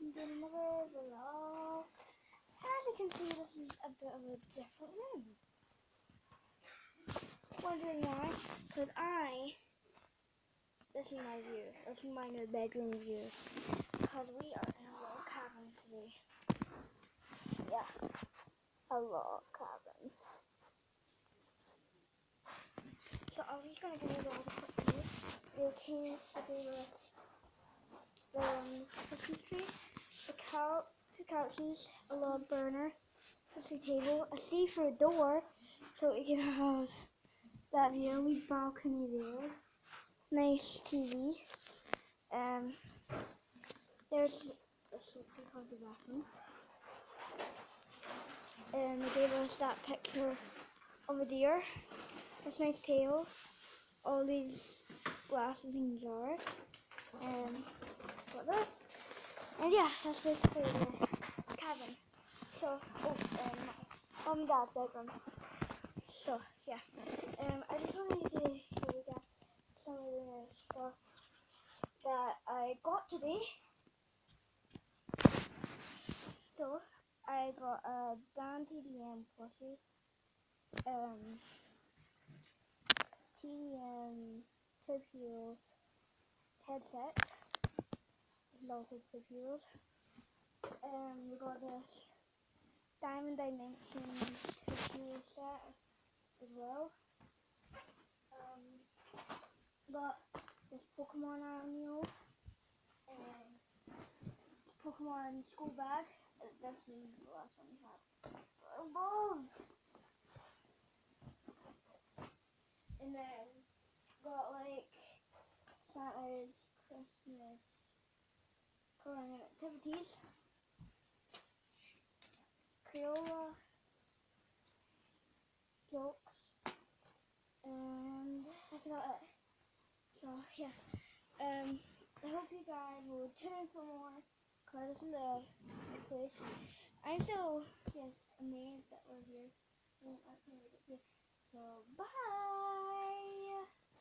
and doing another vlog. As you can see, this is a bit of a different room. Wondering why? Because I, this is my view. This is my new bedroom view. Because we are in a log cabin today. Yeah, a log cabin. So I was just gonna give you all the quick came today the um, Christmas tree, the couch, two couches, a log burner, a table, a see-through door, so we can have that view, we balcony there, nice TV. Um, there's a sofa called the bathroom. And they gave us that picture of a deer. This nice tail. All these glasses and jars. And this. And yeah, that's basically the cabin. So, oh, my mom and dad's bedroom. So, yeah. Um, I just wanted to show you guys some of the stuff that I got today. So, I got a Dan TDM plushie, um, TDM Heels headset, lots of Heels. Um, we got this Diamond Dimensions Heel set as well. Um, got this Pokemon annual and Pokemon school bag. This is the last one we had. Above! And then got like Santa's Christmas coloring activities. Crayola jokes and that's about it. So yeah. Um I hope you guys will tune in for more because this is place. I'm so yes amazed that we're here. So bye